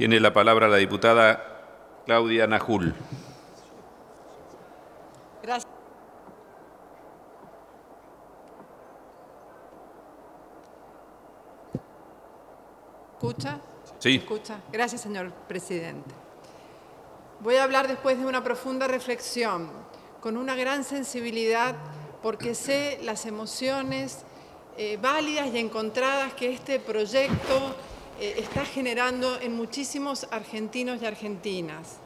Tiene la palabra la diputada Claudia Najul. Gracias. ¿Escucha? Sí. ¿Escucha? Gracias, señor presidente. Voy a hablar después de una profunda reflexión, con una gran sensibilidad, porque sé las emociones eh, válidas y encontradas que este proyecto está generando en muchísimos argentinos y argentinas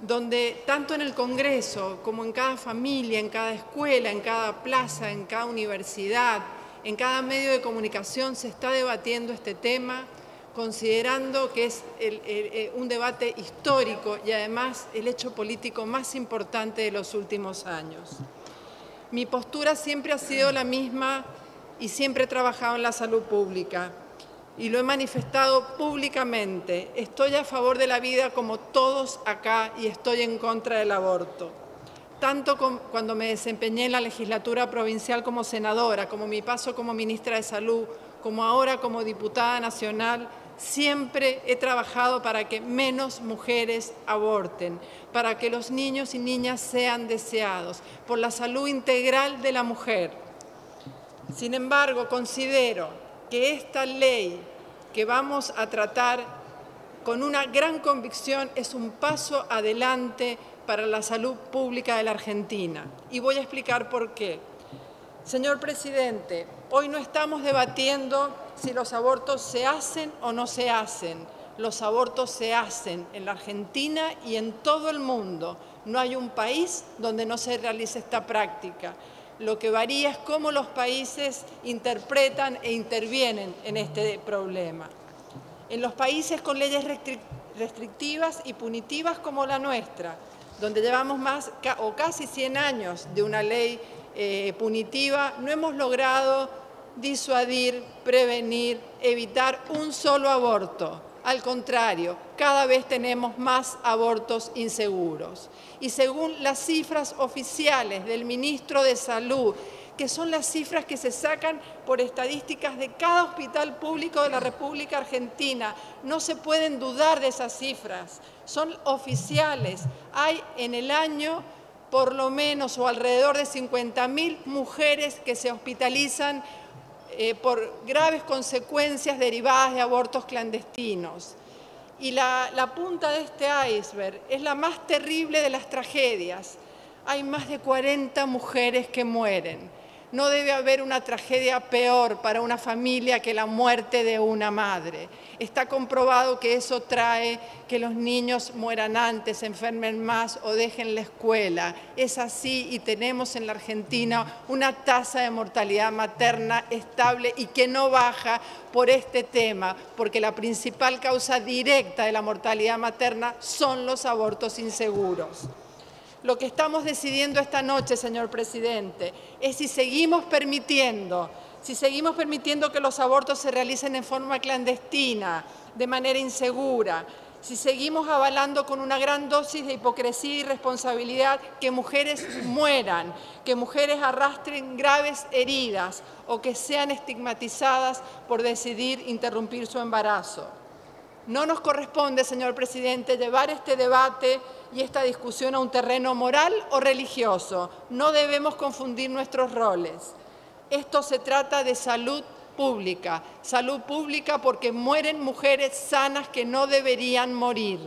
donde tanto en el Congreso como en cada familia, en cada escuela, en cada plaza, en cada universidad, en cada medio de comunicación se está debatiendo este tema, considerando que es eh, un debate histórico y además el hecho político más importante de los últimos años. Mi postura siempre ha sido la misma y siempre he trabajado en la salud pública y lo he manifestado públicamente. Estoy a favor de la vida como todos acá y estoy en contra del aborto. Tanto cuando me desempeñé en la legislatura provincial como senadora, como mi paso como ministra de Salud, como ahora como diputada nacional, siempre he trabajado para que menos mujeres aborten, para que los niños y niñas sean deseados, por la salud integral de la mujer. Sin embargo, considero que esta ley que vamos a tratar con una gran convicción es un paso adelante para la salud pública de la Argentina. Y voy a explicar por qué. Señor presidente, hoy no estamos debatiendo si los abortos se hacen o no se hacen. Los abortos se hacen en la Argentina y en todo el mundo. No hay un país donde no se realice esta práctica. Lo que varía es cómo los países interpretan e intervienen en este problema. En los países con leyes restrictivas y punitivas como la nuestra, donde llevamos más o casi 100 años de una ley eh, punitiva, no hemos logrado disuadir, prevenir, evitar un solo aborto. Al contrario, cada vez tenemos más abortos inseguros. Y según las cifras oficiales del ministro de Salud, que son las cifras que se sacan por estadísticas de cada hospital público de la República Argentina. No se pueden dudar de esas cifras, son oficiales. Hay en el año por lo menos o alrededor de 50.000 mujeres que se hospitalizan eh, por graves consecuencias derivadas de abortos clandestinos. Y la, la punta de este iceberg es la más terrible de las tragedias. Hay más de 40 mujeres que mueren. No debe haber una tragedia peor para una familia que la muerte de una madre. Está comprobado que eso trae que los niños mueran antes, se enfermen más o dejen la escuela. Es así y tenemos en la Argentina una tasa de mortalidad materna estable y que no baja por este tema, porque la principal causa directa de la mortalidad materna son los abortos inseguros. Lo que estamos decidiendo esta noche, señor presidente, es si seguimos permitiendo, si seguimos permitiendo que los abortos se realicen en forma clandestina, de manera insegura, si seguimos avalando con una gran dosis de hipocresía y responsabilidad que mujeres mueran, que mujeres arrastren graves heridas o que sean estigmatizadas por decidir interrumpir su embarazo. No nos corresponde, señor presidente, llevar este debate y esta discusión a un terreno moral o religioso. No debemos confundir nuestros roles. Esto se trata de salud pública, salud pública porque mueren mujeres sanas que no deberían morir.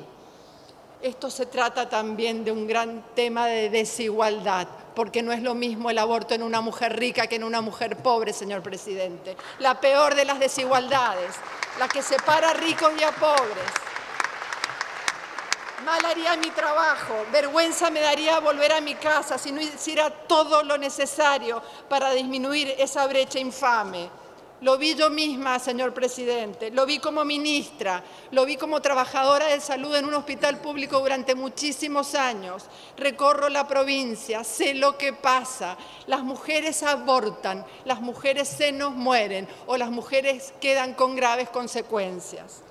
Esto se trata también de un gran tema de desigualdad, porque no es lo mismo el aborto en una mujer rica que en una mujer pobre, señor presidente. La peor de las desigualdades la que separa a ricos y a pobres. Mal haría mi trabajo, vergüenza me daría volver a mi casa si no hiciera todo lo necesario para disminuir esa brecha infame. Lo vi yo misma, señor presidente, lo vi como ministra, lo vi como trabajadora de salud en un hospital público durante muchísimos años. Recorro la provincia, sé lo que pasa. Las mujeres abortan, las mujeres se nos mueren o las mujeres quedan con graves consecuencias.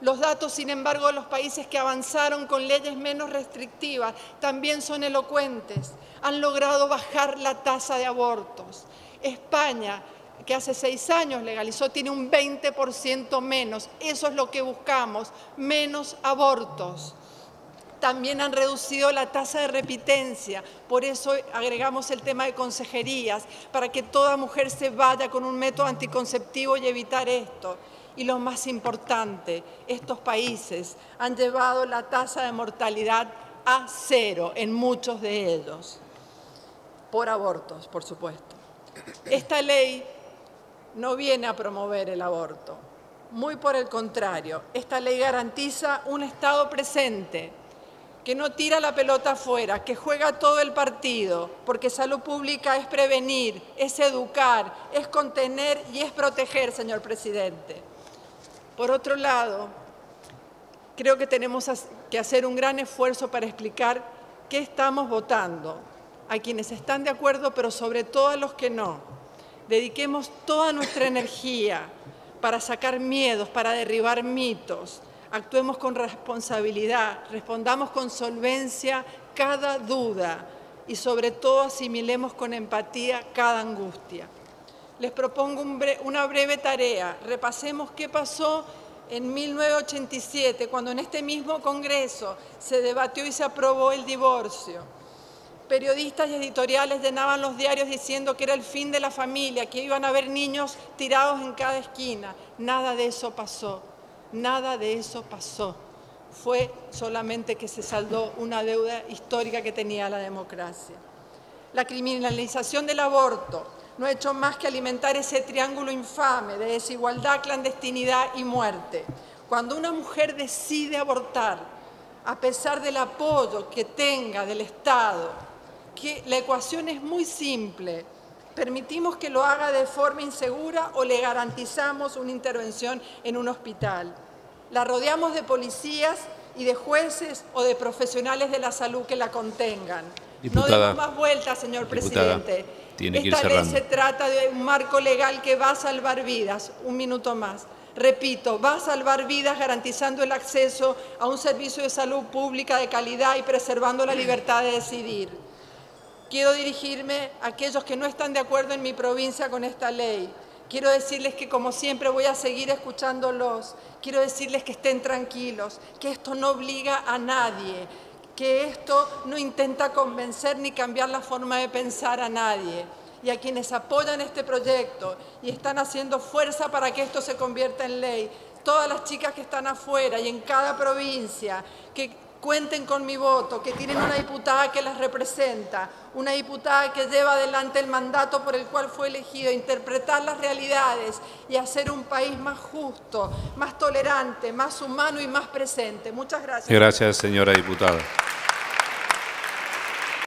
Los datos, sin embargo, de los países que avanzaron con leyes menos restrictivas también son elocuentes. Han logrado bajar la tasa de abortos. España que hace seis años legalizó tiene un 20% menos. Eso es lo que buscamos, menos abortos. También han reducido la tasa de repitencia, por eso agregamos el tema de consejerías, para que toda mujer se vaya con un método anticonceptivo y evitar esto. Y lo más importante, estos países han llevado la tasa de mortalidad a cero en muchos de ellos, por abortos, por supuesto. Esta ley no viene a promover el aborto, muy por el contrario, esta ley garantiza un Estado presente, que no tira la pelota afuera, que juega todo el partido, porque salud pública es prevenir, es educar, es contener y es proteger, señor presidente. Por otro lado, creo que tenemos que hacer un gran esfuerzo para explicar qué estamos votando, a quienes están de acuerdo, pero sobre todo a los que no. Dediquemos toda nuestra energía para sacar miedos, para derribar mitos, actuemos con responsabilidad, respondamos con solvencia cada duda y sobre todo asimilemos con empatía cada angustia. Les propongo una breve tarea. Repasemos qué pasó en 1987, cuando en este mismo Congreso se debatió y se aprobó el divorcio. Periodistas y editoriales llenaban los diarios diciendo que era el fin de la familia, que iban a haber niños tirados en cada esquina. Nada de eso pasó. Nada de eso pasó. Fue solamente que se saldó una deuda histórica que tenía la democracia. La criminalización del aborto no ha hecho más que alimentar ese triángulo infame de desigualdad, clandestinidad y muerte. Cuando una mujer decide abortar, a pesar del apoyo que tenga del Estado, la ecuación es muy simple, permitimos que lo haga de forma insegura o le garantizamos una intervención en un hospital. La rodeamos de policías y de jueces o de profesionales de la salud que la contengan. no demos más vueltas, señor presidente. Esta ley se trata de un marco legal que va a salvar vidas. Un minuto más. Repito, va a salvar vidas garantizando el acceso a un servicio de salud pública de calidad y preservando la libertad de decidir. Quiero dirigirme a aquellos que no están de acuerdo en mi provincia con esta ley. Quiero decirles que como siempre voy a seguir escuchándolos. Quiero decirles que estén tranquilos, que esto no obliga a nadie, que esto no intenta convencer ni cambiar la forma de pensar a nadie. Y a quienes apoyan este proyecto y están haciendo fuerza para que esto se convierta en ley, todas las chicas que están afuera y en cada provincia, que cuenten con mi voto, que tienen una diputada que las representa, una diputada que lleva adelante el mandato por el cual fue elegido, interpretar las realidades y hacer un país más justo, más tolerante, más humano y más presente. Muchas gracias. Gracias, señora diputada.